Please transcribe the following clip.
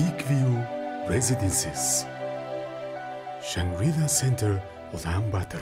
Peakview Residences Shangri-La Center of Ulaanbaatar